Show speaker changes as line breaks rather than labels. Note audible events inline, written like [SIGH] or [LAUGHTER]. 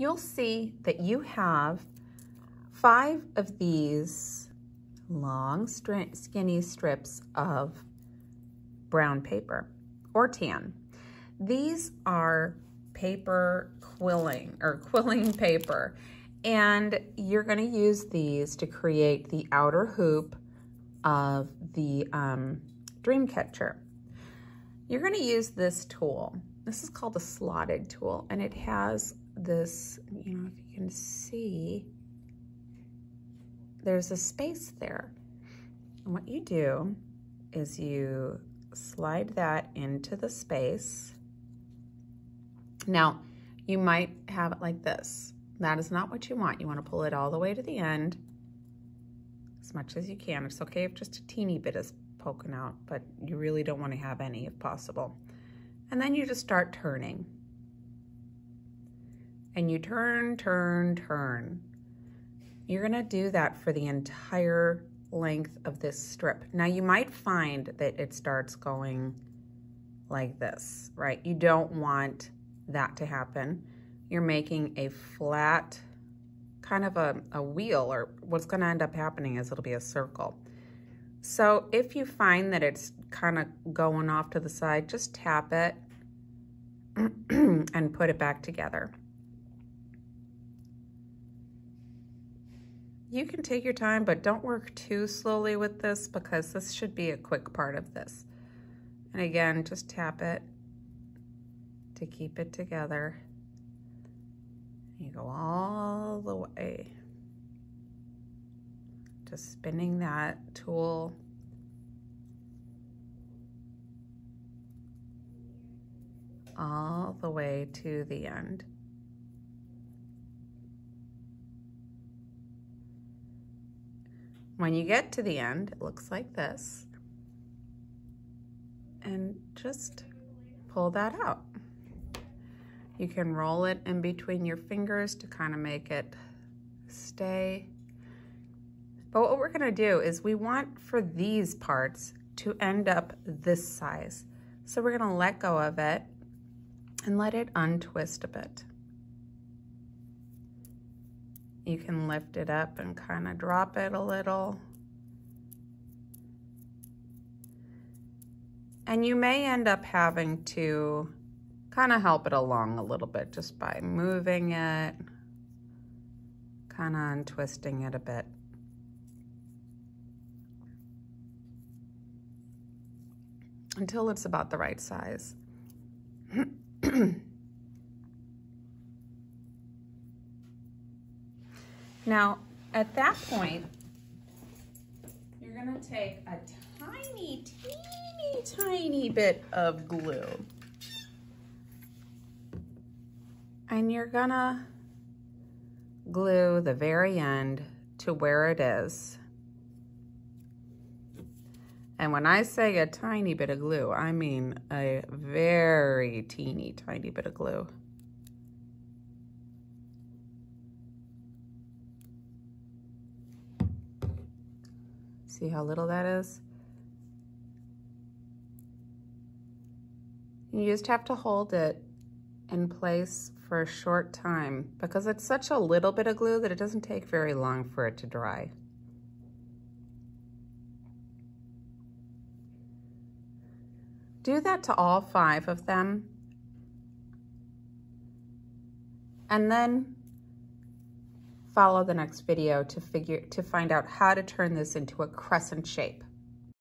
you'll see that you have five of these long skinny strips of brown paper or tan. These are paper quilling or quilling [LAUGHS] paper and you're going to use these to create the outer hoop of the um, dream catcher. You're going to use this tool. This is called a slotted tool, and it has this, you know, if you can see, there's a space there. And what you do is you slide that into the space. Now, you might have it like this. That is not what you want. You want to pull it all the way to the end as much as you can. It's okay if just a teeny bit is poking out, but you really don't want to have any if possible. And then you just start turning. And you turn, turn, turn. You're gonna do that for the entire length of this strip. Now you might find that it starts going like this, right? You don't want that to happen. You're making a flat kind of a, a wheel or what's gonna end up happening is it'll be a circle. So if you find that it's kind of going off to the side, just tap it [CLEARS THROAT] and put it back together. You can take your time, but don't work too slowly with this because this should be a quick part of this. And again, just tap it to keep it together. You go all the way. Just spinning that tool all the way to the end. When you get to the end, it looks like this. And just pull that out. You can roll it in between your fingers to kind of make it stay. But what we're gonna do is we want for these parts to end up this size. So we're gonna let go of it and let it untwist a bit. You can lift it up and kind of drop it a little. And you may end up having to kind of help it along a little bit just by moving it, kind of untwisting it a bit. Until it's about the right size. Now, at that point, you're gonna take a tiny, teeny, tiny bit of glue. And you're gonna glue the very end to where it is. And when I say a tiny bit of glue, I mean a very teeny tiny bit of glue. See how little that is? You just have to hold it in place for a short time because it's such a little bit of glue that it doesn't take very long for it to dry. Do that to all five of them. And then follow the next video to figure to find out how to turn this into a crescent shape.